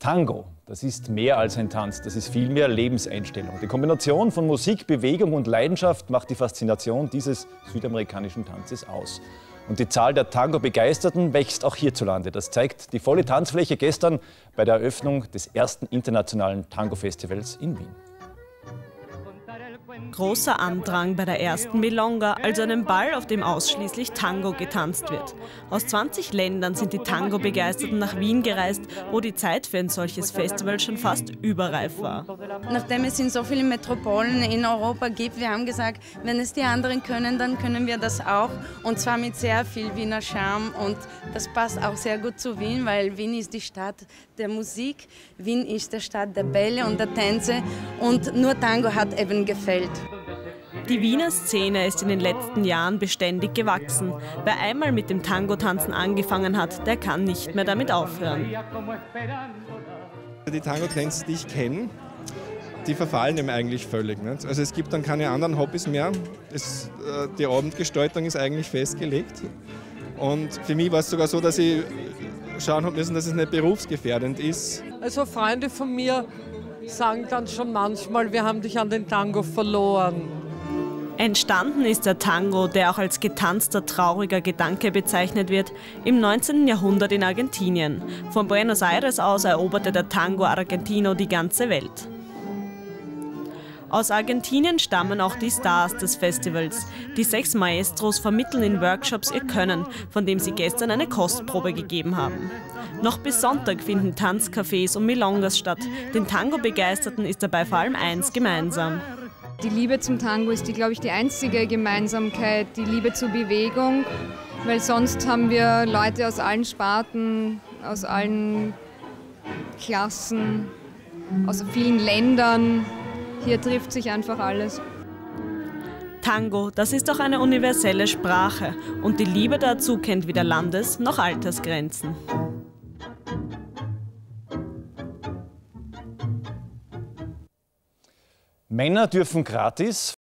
Tango, das ist mehr als ein Tanz, das ist vielmehr Lebenseinstellung. Die Kombination von Musik, Bewegung und Leidenschaft macht die Faszination dieses südamerikanischen Tanzes aus. Und die Zahl der Tango-Begeisterten wächst auch hierzulande. Das zeigt die volle Tanzfläche gestern bei der Eröffnung des ersten internationalen Tango-Festivals in Wien. Großer Andrang bei der ersten Milonga, also einem Ball, auf dem ausschließlich Tango getanzt wird. Aus 20 Ländern sind die Tango-Begeisterten nach Wien gereist, wo die Zeit für ein solches Festival schon fast überreif war. Nachdem es in so vielen Metropolen in Europa gibt, wir haben gesagt, wenn es die anderen können, dann können wir das auch. Und zwar mit sehr viel Wiener Charme. Und das passt auch sehr gut zu Wien, weil Wien ist die Stadt der Musik, Wien ist die Stadt der Bälle und der Tänze. Und nur Tango hat eben gefällt. Die Wiener Szene ist in den letzten Jahren beständig gewachsen. Wer einmal mit dem Tango-Tanzen angefangen hat, der kann nicht mehr damit aufhören. Die Tango-Tänzer, die ich kenne, die verfallen ihm eigentlich völlig. Nicht? Also es gibt dann keine anderen Hobbys mehr. Es, äh, die Abendgestaltung ist eigentlich festgelegt. Und für mich war es sogar so, dass ich schauen habe müssen, dass es nicht berufsgefährdend ist. Also Freunde von mir sagen dann schon manchmal, wir haben dich an den Tango verloren. Entstanden ist der Tango, der auch als getanzter trauriger Gedanke bezeichnet wird, im 19. Jahrhundert in Argentinien. Von Buenos Aires aus eroberte der Tango Argentino die ganze Welt. Aus Argentinien stammen auch die Stars des Festivals. Die sechs Maestros vermitteln in Workshops ihr Können, von dem sie gestern eine Kostprobe gegeben haben. Noch bis Sonntag finden Tanzcafés und Milongas statt. Den Tango-Begeisterten ist dabei vor allem eins gemeinsam. Die Liebe zum Tango ist, glaube ich, die einzige Gemeinsamkeit, die Liebe zur Bewegung, weil sonst haben wir Leute aus allen Sparten, aus allen Klassen, aus vielen Ländern, hier trifft sich einfach alles. Tango, das ist auch eine universelle Sprache und die Liebe dazu kennt weder Landes- noch Altersgrenzen. Männer dürfen gratis,